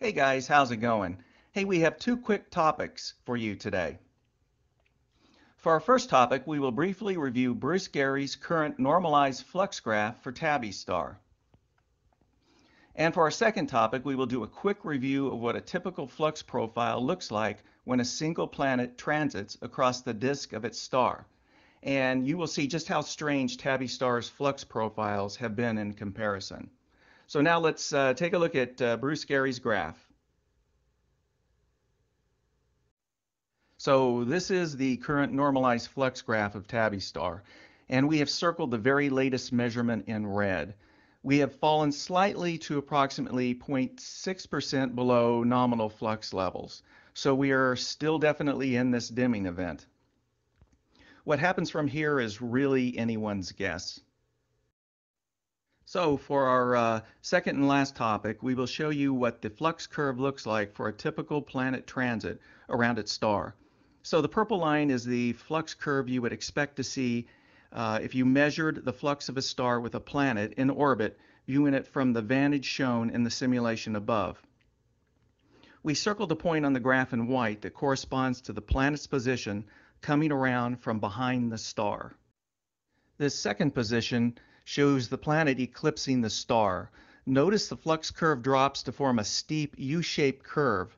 Hey guys, how's it going? Hey, we have two quick topics for you today. For our first topic, we will briefly review Bruce Gary's current normalized flux graph for Tabby star. And for our second topic, we will do a quick review of what a typical flux profile looks like when a single planet transits across the disk of its star. And you will see just how strange Tabby star's flux profiles have been in comparison. So now let's uh, take a look at uh, Bruce Gary's graph. So this is the current normalized flux graph of Tabby star, and we have circled the very latest measurement in red. We have fallen slightly to approximately 0.6% below nominal flux levels, so we are still definitely in this dimming event. What happens from here is really anyone's guess. So for our uh, second and last topic, we will show you what the flux curve looks like for a typical planet transit around its star. So the purple line is the flux curve you would expect to see uh, if you measured the flux of a star with a planet in orbit, viewing it from the vantage shown in the simulation above. We circled a point on the graph in white that corresponds to the planet's position coming around from behind the star. This second position shows the planet eclipsing the star. Notice the flux curve drops to form a steep U-shaped curve.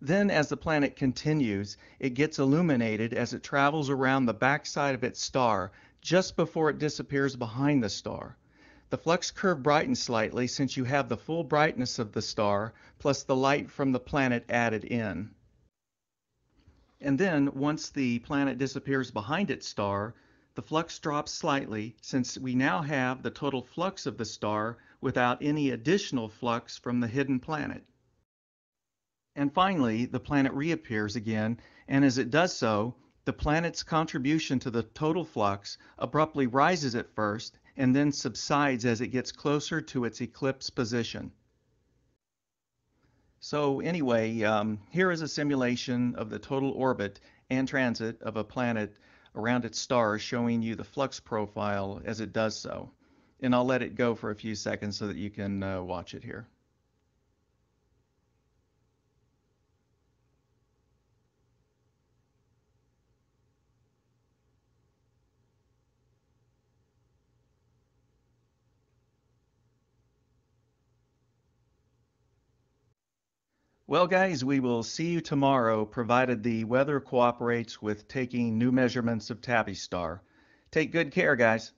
Then as the planet continues, it gets illuminated as it travels around the backside of its star just before it disappears behind the star. The flux curve brightens slightly since you have the full brightness of the star plus the light from the planet added in. And then once the planet disappears behind its star, the flux drops slightly since we now have the total flux of the star without any additional flux from the hidden planet. And finally, the planet reappears again, and as it does so, the planet's contribution to the total flux abruptly rises at first and then subsides as it gets closer to its eclipse position. So anyway, um, here is a simulation of the total orbit and transit of a planet around its star showing you the flux profile as it does so. And I'll let it go for a few seconds so that you can uh, watch it here. Well, guys, we will see you tomorrow, provided the weather cooperates with taking new measurements of Tabby Star. Take good care, guys.